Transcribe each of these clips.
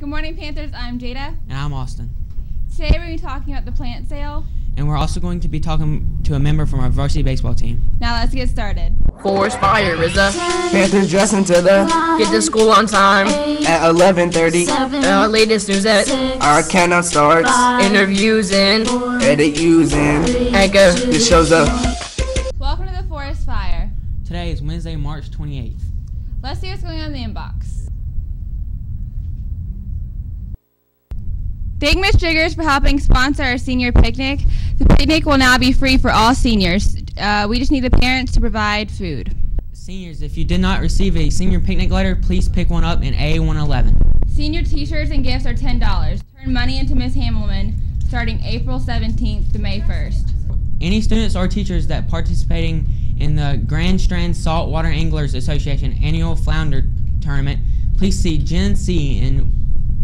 Good morning, Panthers. I'm Jada. And I'm Austin. Today we're going to be talking about the plant sale. And we're also going to be talking to a member from our varsity baseball team. Now let's get started. Forest Fire, RZA. Panthers dressing to the Get to school on time. at 11:30. Our latest news at Our countdown starts. interviews and Edit using. and go. This shows up. Welcome to the Forest Fire. Today is Wednesday, March 28th. Let's see what's going on in the inbox. Thank Ms. Jiggers for helping sponsor our senior picnic. The picnic will now be free for all seniors. Uh, we just need the parents to provide food. Seniors, if you did not receive a senior picnic letter, please pick one up in A111. Senior t-shirts and gifts are $10. Turn money into Ms. Hamelman starting April 17th to May 1st. Any students or teachers that participating in the Grand Strand Saltwater Anglers Association annual flounder tournament, please see Gen C in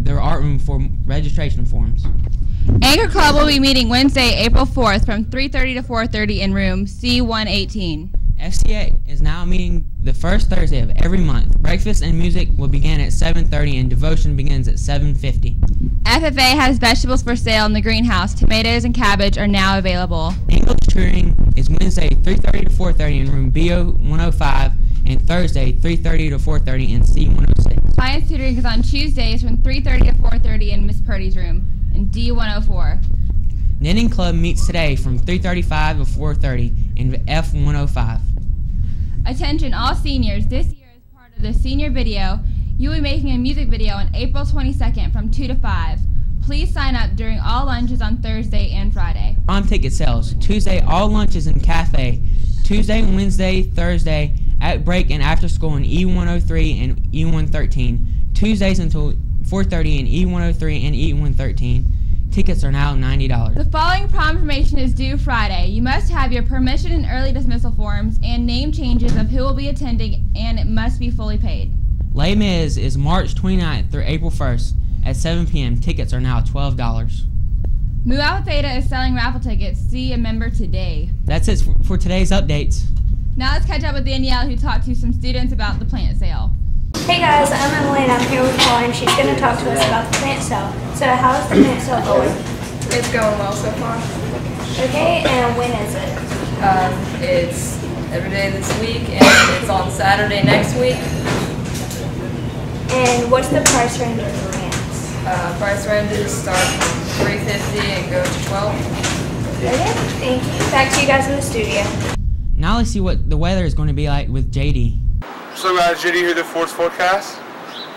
their art room for registration forms. Anchor Club will be meeting Wednesday, April 4th from 3:30 to 4:30 in room C118. FCA is now meeting the first Thursday of every month. Breakfast and music will begin at 7:30 and devotion begins at 7:50. FFA has vegetables for sale in the greenhouse. Tomatoes and cabbage are now available. English tutoring is Wednesday 3:30 to 4:30 in room BO 105 and Thursday 3:30 to 4:30 in C106. Science tutoring is on Tuesdays from 3:30 to 4:30 in Miss Purdy's room in D104. Knitting club meets today from 3:35 to 4:30 in F105. Attention all seniors, this year as part of the senior video, you will be making a music video on April 22nd from 2 to 5. Please sign up during all lunches on Thursday and Friday. On ticket sales Tuesday all lunches in cafe. Tuesday, Wednesday, Thursday at break and after school in E103 and E113. Tuesdays until 4:30 in E103 and E113. Tickets are now $90. The following prom information is due Friday. You must have your permission and early dismissal forms and name changes of who will be attending, and it must be fully paid. Les Mis is March 29th through April 1st at 7 p.m. Tickets are now $12. Mu Alpha Theta is selling raffle tickets. See a member today. That's it for- for today's updates. Now let's catch up with Danielle, who talked to some students about the plant sale. Hey guys, I'm Emily and I'm here with Paula and she's going to talk to us about the plant sale. So how's the plant sale going? It's going well so far. Okay, and when is it? Um, it's every day this week and it's on Saturday next week. And what's the price range of the plants? Uh, price ranges start from 350 and go to 12. Okay, thank you. Back to you guys in the studio. Now let's see what the weather is going to be like with JD. So guys, JD here, the Force Forecast.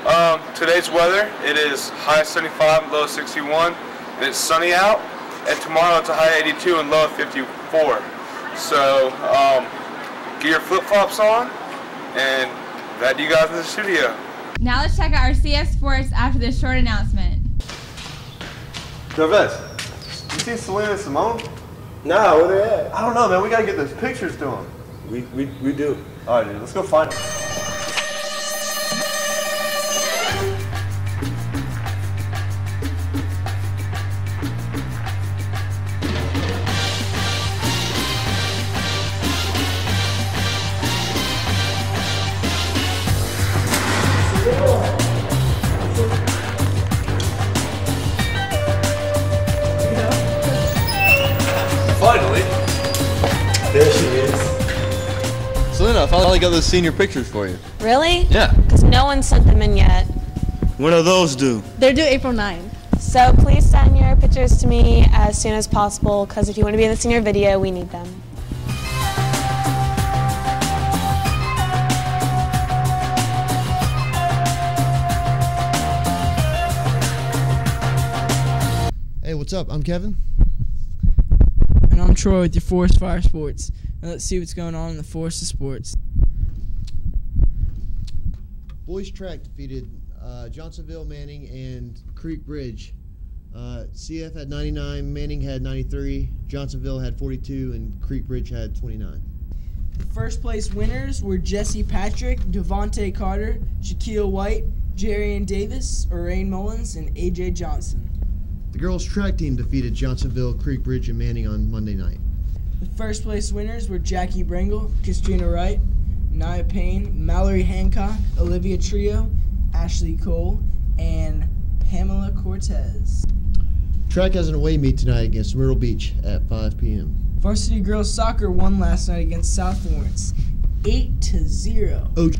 Um, today's weather, it is high 75, low 61, and it's sunny out. And tomorrow it's a high 82 and low 54. So um, get your flip-flops on, and that you guys in the studio. Now let's check out our CS Sports after this short announcement. Jarvis, you see Selena and Simone? Nah, where they at? I don't know, man. We gotta get those pictures to them. We, we, we do. All right, dude. Let's go find them. Selena, I finally got those senior pictures for you. Really? Yeah. Because no one sent them in yet. When are those due? They're due April 9th. So please send your pictures to me as soon as possible because if you want to be in the senior video, we need them. Hey, what's up? I'm Kevin. And Troy with your Forest Fire Sports. Now let's see what's going on in the Forest of Sports. Boys track defeated uh, Johnsonville, Manning, and Creek Bridge. Uh, CF had 99, Manning had 93, Johnsonville had 42, and Creek Bridge had 29. First place winners were Jesse Patrick, Devontae Carter, Shaquille White, Jarian Davis, Orain Mullins, and AJ Johnson. The girls track team defeated Johnsonville, Creek Bridge, and Manning on Monday night. The first place winners were Jackie Bringle, Christina Wright, Nia Payne, Mallory Hancock, Olivia Trio, Ashley Cole, and Pamela Cortez. Track has an away meet tonight against Myrtle Beach at 5 p.m. Varsity girls soccer won last night against South Florence, eight to zero. Oh,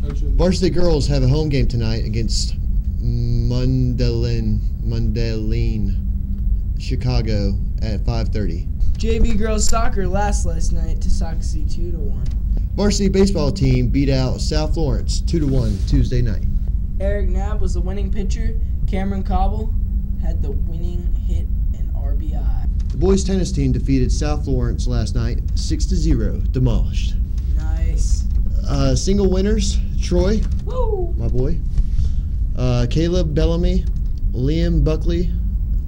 Varsity girls have a home game tonight against Mundelein, Chicago at 5:30. JV girls soccer lost last night to Soxy two to one. Varsity baseball team beat out South Florence 2 to 1 Tuesday night. Eric Knapp was the winning pitcher. Cameron Cobble had the winning hit and RBI. The boys tennis team defeated South Florence last night 6 to 0, demolished. Nice. Uh, single winners Troy, Woo! my boy, uh, Caleb Bellamy, Liam Buckley,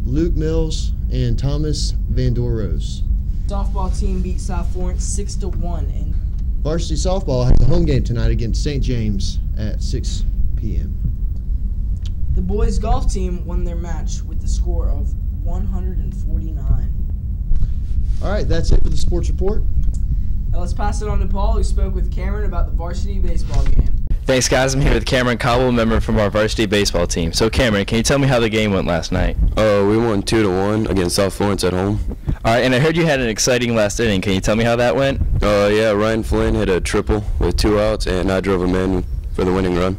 Luke Mills, and Thomas Vandoros. Softball team beat South Florence six to one and Varsity softball has a home game tonight against St. James at 6 p.m. the boys golf team won their match with the score of 149. All right, that's it for the sports report. Now let's pass it on to Paul, who spoke with Cameron about the varsity baseball game. Thanks, guys. I'm here with Cameron Cobble, member from our varsity baseball team. So, Cameron, can you tell me how the game went last night? Uh, we won two to one against South Florence at home. All right, and I heard you had an exciting last inning. Can you tell me how that went? Uh, yeah, Ryan Flynn hit a triple with two outs, and I drove him in for the winning run.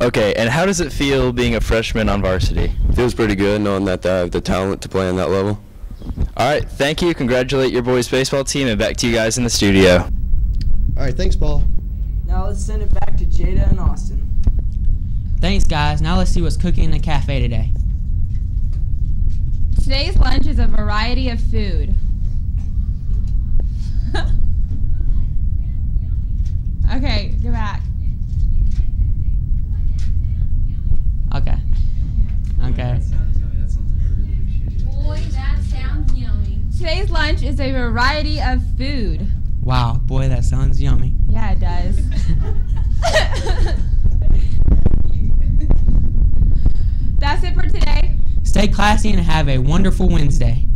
Okay, and how does it feel being a freshman on varsity? Feels pretty good knowing that I have the talent to play on that level. All right, thank you. Congratulate your boys baseball team, and back to you guys in the studio. All right, thanks, Paul. Now let's send it back to Jada and Austin. Thanks, guys. Now let's see what's cooking in the cafe today. Today's lunch is a variety of food. okay, go back. Okay. Okay. Boy, that sounds yummy. Today's lunch is a variety of food. Wow, boy, that sounds yummy. Yeah, it does. That's it for today. Stay classy and have a wonderful Wednesday.